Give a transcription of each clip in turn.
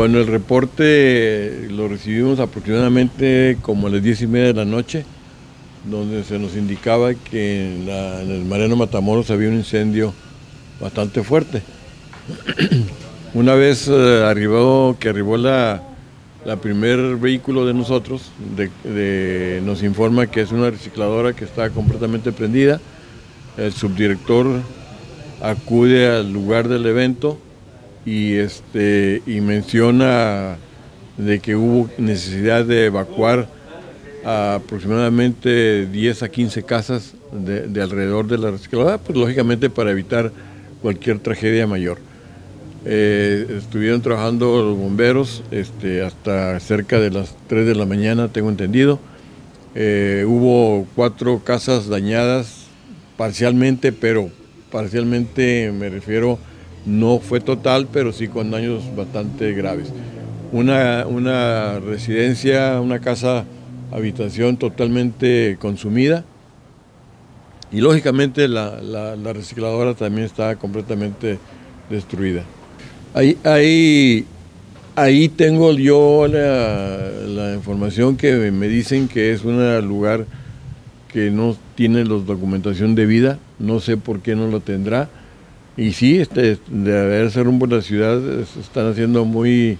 Bueno, el reporte lo recibimos aproximadamente como a las diez y media de la noche, donde se nos indicaba que en, el Mariano Matamoros había un incendio bastante fuerte. Una vez eh, arribó, que arribó la, primer vehículo de nosotros, nos informa que es una recicladora que está completamente prendida. El subdirector acude al lugar del evento y, este, y menciona de que hubo necesidad de evacuar aproximadamente 10 a 15 casas de, alrededor de la recicladora, pues lógicamente para evitar cualquier tragedia mayor. Eh, estuvieron trabajando los bomberos este, hasta cerca de las 3 de la mañana, tengo entendido. Eh, hubo cuatro casas dañadas parcialmente, pero parcialmente me refiero, no fue total, pero sí con daños bastante graves. Una, una residencia, una casa, habitación totalmente consumida y lógicamente la, la, recicladora también está completamente destruida. Ahí, ahí, ahí tengo yo la, la, información que me dicen que es un lugar que no tiene la documentación debida, no sé por qué no lo tendrá. Y sí, este, de haber rumbo a la ciudad, están haciendo muy...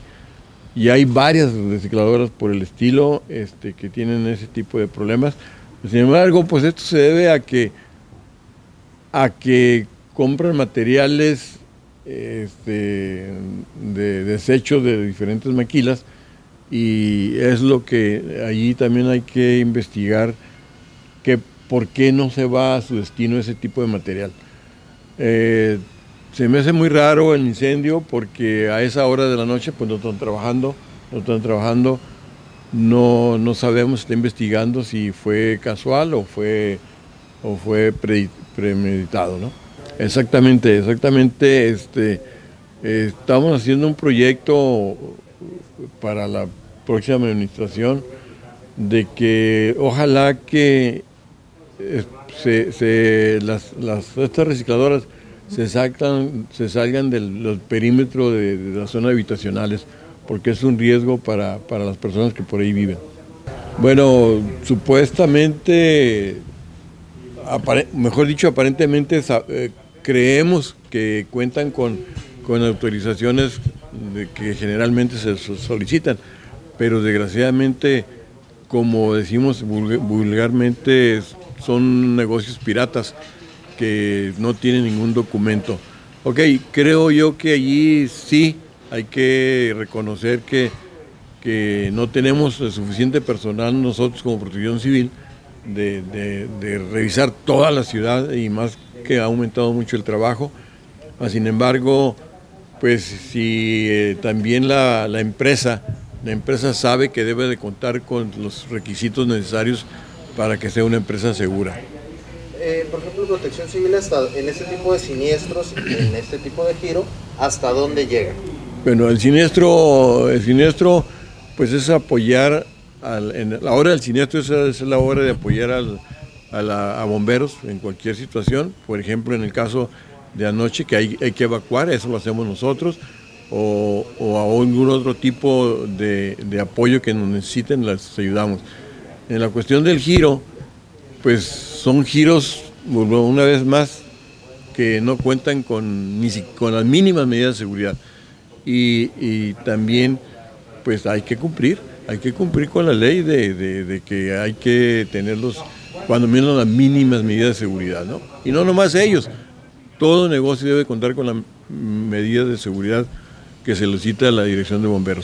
Y hay varias recicladoras por el estilo este, que tienen ese tipo de problemas. Sin embargo, pues esto se debe a que, a que compran materiales este, de desechos de diferentes maquilas y es lo que allí también hay que investigar que por qué no se va a su destino ese tipo de material. Eh, se me hace muy raro el incendio porque a esa hora de la noche pues no están trabajando, no están trabajando, no, no sabemos, está investigando si fue casual o fue, o fue premeditado, ¿no? Exactamente, exactamente, este, estamos haciendo un proyecto para la próxima administración de que ojalá que eh, las, estas recicladoras se, se salgan del perímetro de, las zonas habitacionales, porque es un riesgo para, las personas que por ahí viven. Bueno, supuestamente, mejor dicho, aparentemente eh, creemos que cuentan con, con autorizaciones que generalmente se solicitan, pero desgraciadamente como decimos vulgarmente, son negocios piratas que no tienen ningún documento. Ok, creo yo que allí sí hay que reconocer que, que no tenemos suficiente personal nosotros como protección civil de, revisar toda la ciudad y más que ha aumentado mucho el trabajo. Sin embargo, pues si eh, también la, la empresa la empresa sabe que debe de contar con los requisitos necesarios para que sea una empresa segura. Eh, por ejemplo, protección civil hasta en este tipo de siniestros, en este tipo de giro, ¿hasta dónde llega? Bueno, el siniestro, el siniestro pues es apoyar, en la hora del siniestro es, la hora de apoyar a, bomberos en cualquier situación, por ejemplo en el caso de anoche que hay, hay que evacuar, eso lo hacemos nosotros, o, a algún otro tipo de, apoyo que nos necesiten, las ayudamos. En la cuestión del giro, pues son giros, una vez más, que no cuentan con, las mínimas medidas de seguridad. Y, también, pues hay que cumplir, hay que cumplir con la ley de, que hay que tenerlos, cuando menos las mínimas medidas de seguridad, ¿no? Y no nomás ellos, todo negocio debe contar con las medidas de seguridad que se a la Dirección de Bomberos.